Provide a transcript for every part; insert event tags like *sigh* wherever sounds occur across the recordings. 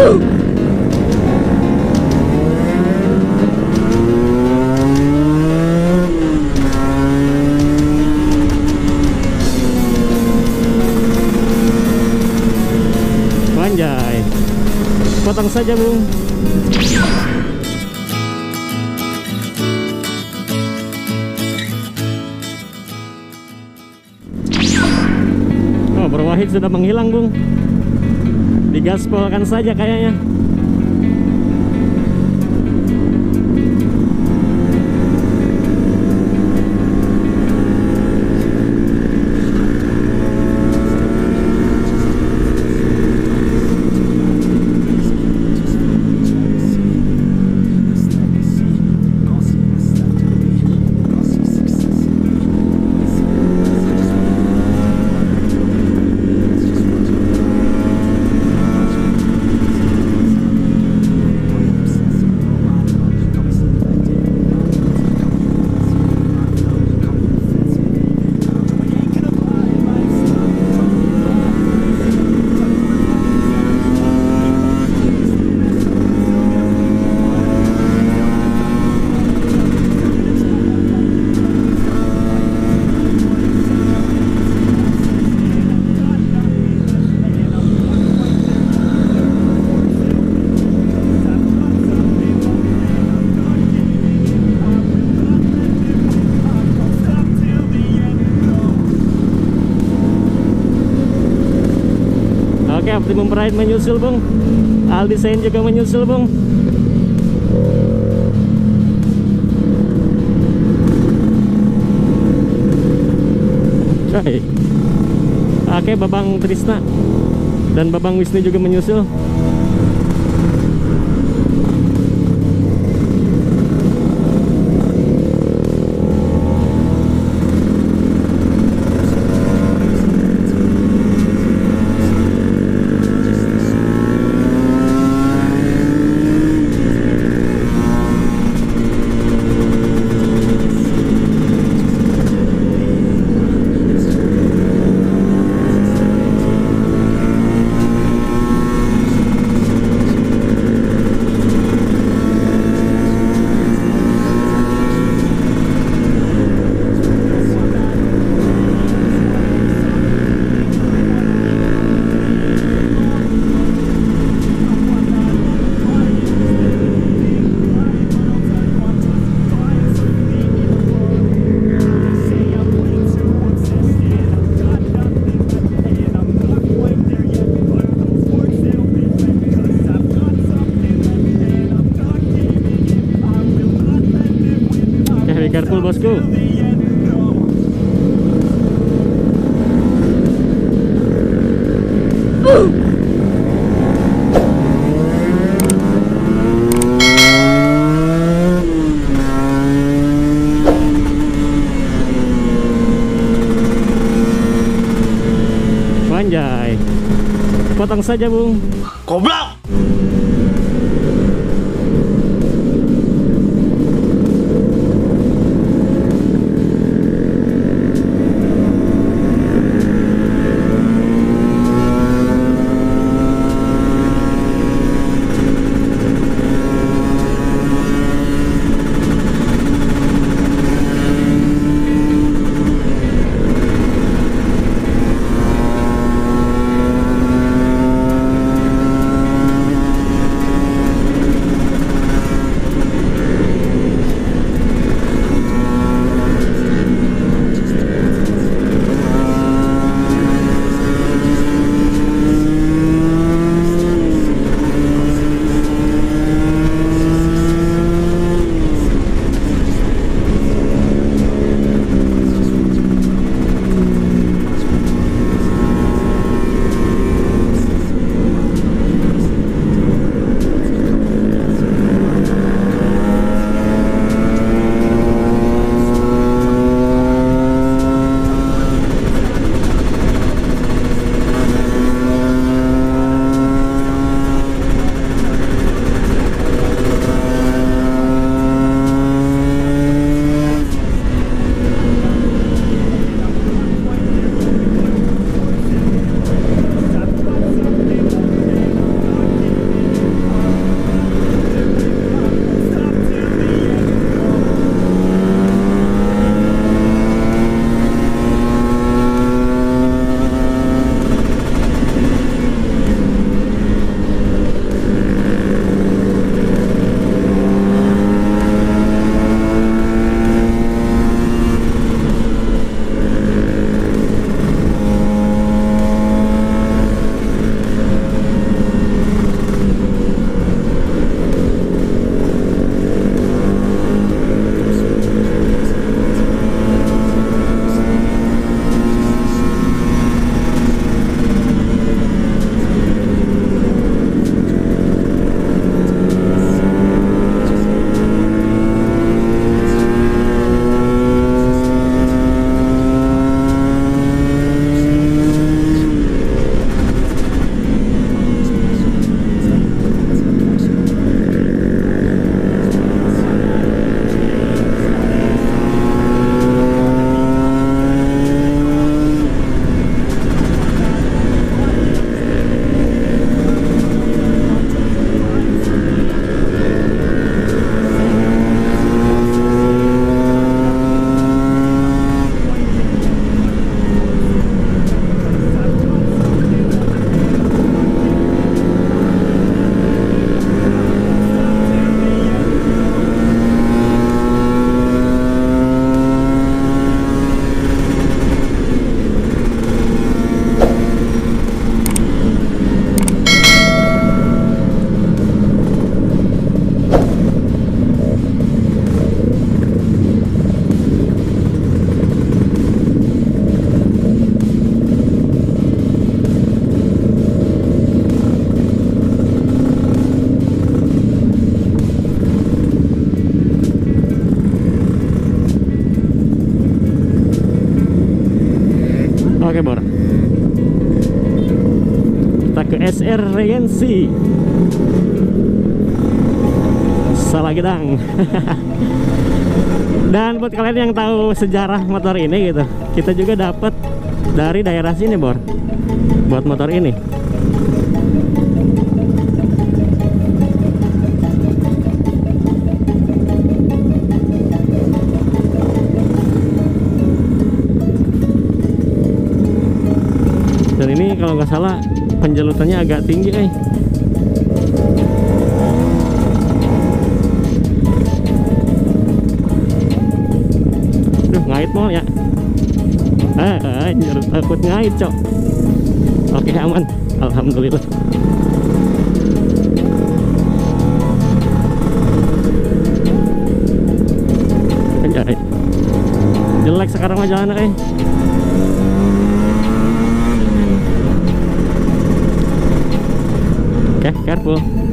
Panjai. Potong saja, Bung. Oh, Bro Wahid sudah menghilang, Bung. Digaspolkan saja kayaknya. Optimum Pride menyusul, Bung. Aldi Sen juga menyusul, Bung. Oke, Babang Trisna dan Babang Wisnu juga menyusul. Saja, Bung. Goblok! CSR Regency. Salah gedang. *laughs* Dan buat kalian yang tahu sejarah motor ini gitu kita juga dapat dari daerah sini bor. Buat motor ini. Dan ini kalau nggak salah penjalutannya agak tinggi eh. Duh, ngait mau ya? Ah, anjir takut ngait cok. Oke aman. Alhamdulillah. Jelek sekarang mah jalan eh Oke,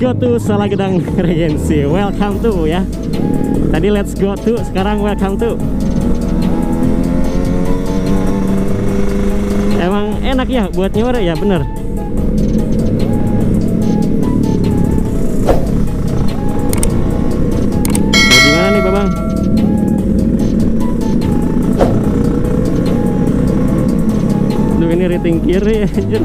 go to Salagedang *laughs* Regency. Welcome to ya. Tadi let's go to, sekarang welcome to. Emang enak ya buat nyewer ya, bener. Ini rating kiri *laughs* anjir.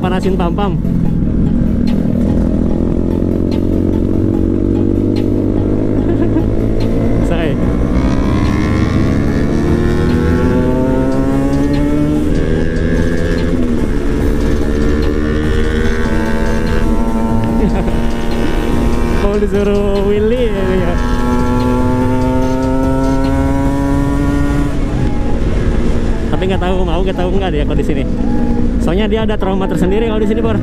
Panasin pam-pam. *laughs* Saya *laughs* mau disuruh Willy ya? Tapi nggak tahu mau nggak tahu nggak dia kalau di sini soalnya dia ada trauma tersendiri kalau di sini bor.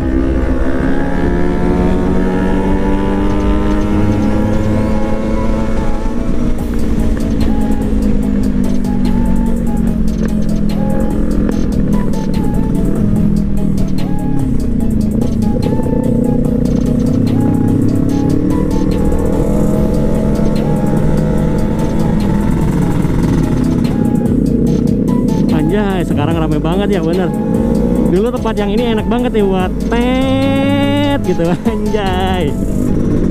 Sekarang rame banget ya bener Dulu tempat yang ini enak banget ya buat tet gitu *laughs* anjay.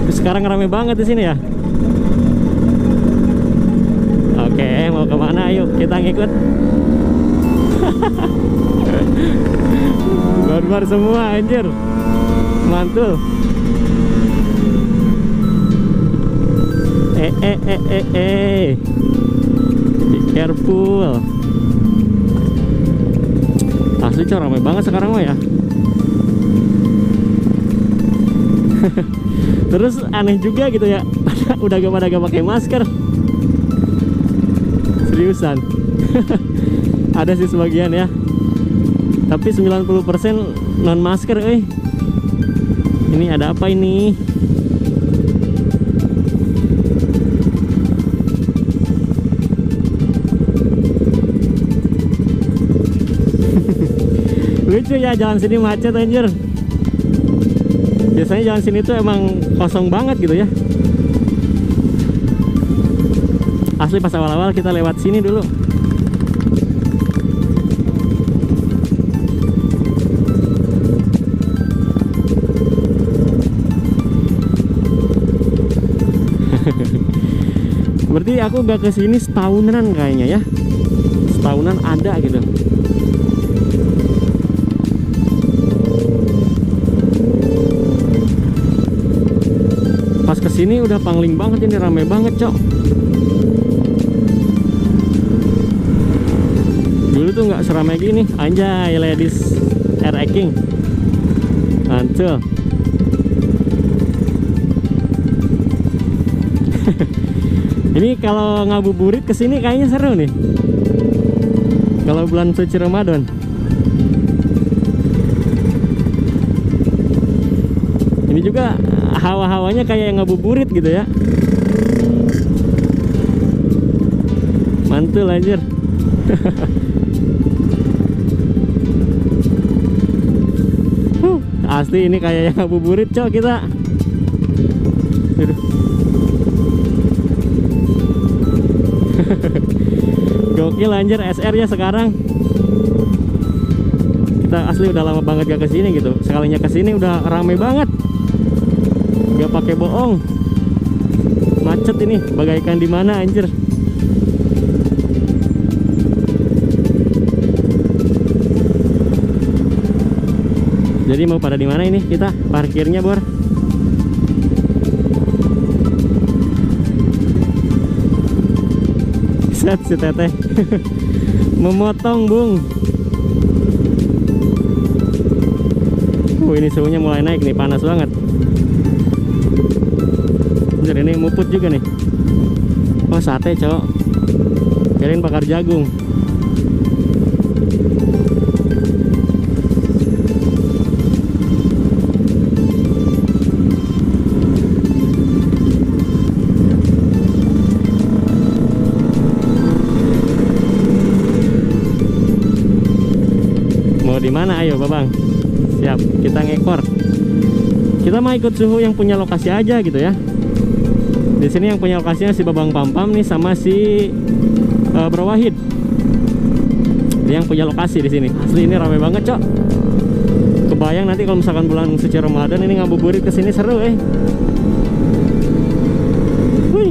Terus sekarang rame banget di sini ya. Oke, mau ke mana? Yuk kita ngikut. *laughs* Barbar semua anjir. Mantul. Eh eh eh eh eh. Be careful asli cok ramai banget sekarang mah ya. *laughs* Terus aneh juga gitu ya *laughs* udah gak pada gak pakai masker. Seriusan. *laughs* Ada sih sebagian ya. Tapi 90% non masker eh ini ada apa ini lucu ya jalan sini macet anjir. Biasanya jalan sini tuh emang kosong banget gitu ya. Asli pas awal-awal kita lewat sini dulu. *laughs* Berarti aku gak ke sini setahunan kayaknya ya. Setahunan ada gitu sini udah pangling banget ini rame banget cok. Dulu tuh nggak seramai gini. Anjay ladies. Air king mantul *laughs* ini kalau ngabuburit ke sini kayaknya seru nih. Kalau bulan suci Ramadan juga hawa-hawanya kayak yang ngabuburit gitu ya. Mantul anjir. *laughs* Asli ini kayak yang ngabuburit cok kita. *laughs* Gokil anjir SR ya sekarang. Kita asli udah lama banget gak ke sini gitu. Sekalinya ke sini udah rame banget Gak pakai bohong. Macet ini bagaikan di mana anjir? Jadi mau pada di mana ini kita? Parkirnya bor? Set si teteh. *laughs* Memotong bung. Uh ini suhunya mulai naik nih panas banget Ini muput juga nih Oh sate cowok Kirain bakar jagung Mau di mana? Ayo, Babang. Siap, kita ngekor. Kita mau ikut suhu yang punya lokasi aja gitu ya. Di sini yang punya lokasinya si Babang Pampam nih sama si uh, Bro Wahid. Yang punya lokasi di sini. Asli ini ramai banget, Cok. Kebayang nanti kalau misalkan bulan suci Ramadan ini ngabuburit ke sini seru eh. Wih.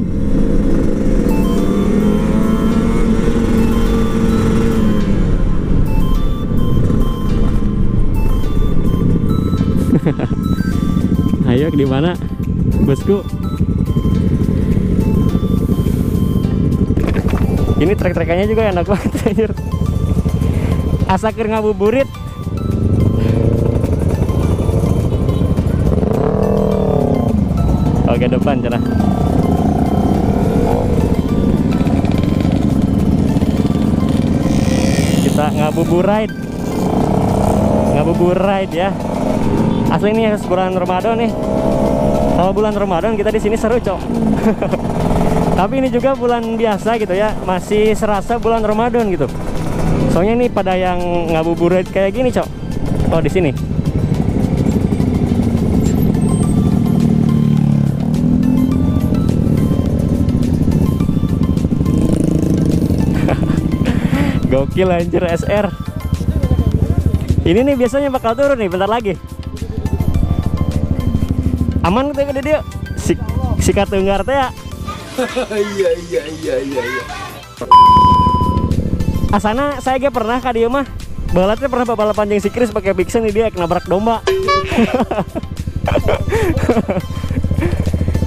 *laughs* Ayo di mana? Bosku. Ini trek-trekannya juga enak banget *laughs* anjir. Asakir ngabuburit. Oke depan cerah. Kita ngabuburit. Ngabuburit ya asli ini bulan Ramadan nih kalau bulan Ramadan kita di sini seru cok *laughs* tapi ini juga bulan biasa gitu ya. Masih serasa bulan Ramadan gitu. Soalnya ini pada yang ngabuburit kayak gini cok. Oh di sini. *laughs* Gokil anjir SR ini nih biasanya bakal turun nih bentar lagi. Aman tuh gede dia si si katenggar teh? ya iya iya iya iya iya. Asana saya ge pernah ka dieu mah. Balatnya pernah balapan jeung si Kris pakai Vixen nih dia nabrak domba. *laughs*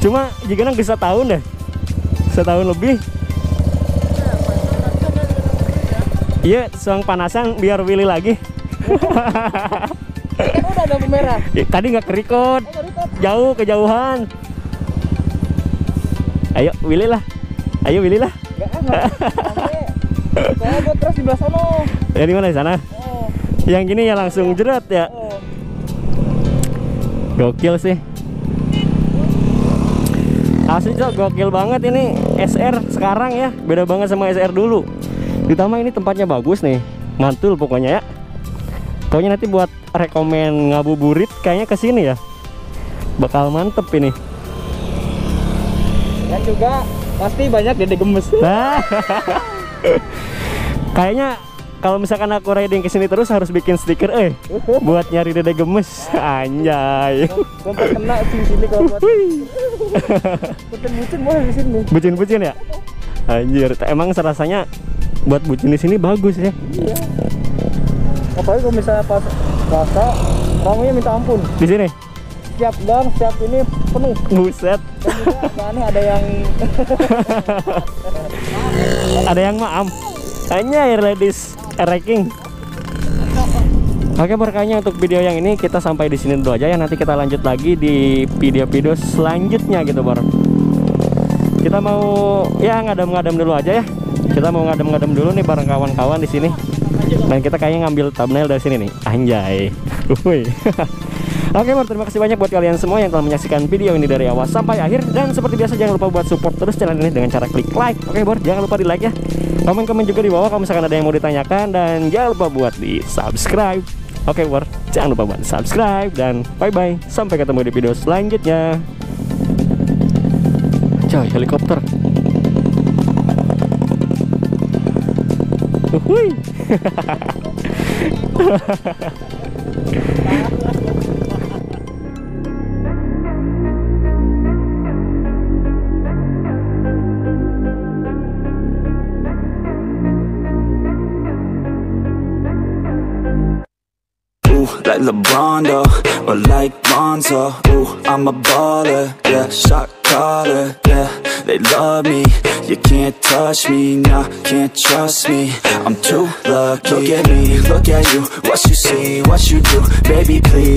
Cuma jika nang bisa tahun deh. Setahun lebih. Iya suang panasan biar Willy lagi. *laughs* Udah ada merah tadi nggak kerikot. Jauh kejauhan ayo Willy lah ayo Willy lah enggak saya buat terus di belah sono ya di mana? Di sana? Oh. Yang gini ya langsung jerat ya. Oh. Gokil sih. Asli cok gokil banget ini SR sekarang ya. Beda banget sama SR dulu. Ditambah ini tempatnya bagus nih. Mantul pokoknya ya. Pokoknya nanti buat rekomen ngabuburit kayaknya ke sini ya. Bakal mantep ini dan juga pasti banyak dede gemes. Nah *laughs* kayaknya kalau misalkan aku riding ke sini terus harus bikin stiker eh buat nyari dede gemes. Anjay. Sampai kena sih sini kalau buat bucin-bucin boleh di sini. Bucin-bucin ya? Anjir emang serasanya buat bucin di sini bagus ya? Iya. Apalagi kalau misalnya pas puasa ramenya minta ampun. Di sini siap dan siap ini penuh. Buset. Dan juga agak aneh ada yang *laughs* Ada yang maam. Hanya air ladies ranking. Oke, Bor, kayaknya untuk video yang ini kita sampai di sini dulu aja ya. Nanti kita lanjut lagi di video-video selanjutnya gitu, Bor. Kita mau ya ngadem-ngadem dulu aja ya. Kita mau ngadem-ngadem dulu nih bareng kawan-kawan di sini. Dan kita kayaknya ngambil thumbnail dari sini nih. Anjay. *laughs* Wih. *laughs* Oke Bor, terima kasih banyak buat kalian semua yang telah menyaksikan video ini dari awal sampai akhir. Dan seperti biasa jangan lupa buat support terus channel ini dengan cara klik like. Oke Bor, jangan lupa di like ya. Komen-komen juga di bawah kalau misalkan ada yang mau ditanyakan. Dan jangan lupa buat di subscribe. Oke Bor, jangan lupa buat subscribe. Dan bye-bye, sampai ketemu di video selanjutnya. Coy, helikopter. Uhuy. *laughs* like LeBron though, or like Lonzo. Ooh, I'm a baller, yeah, shot caller, yeah. They love me, you can't touch me, nah, can't trust me. I'm too lucky. Look at me, look at you, what you see, what you do, baby, please.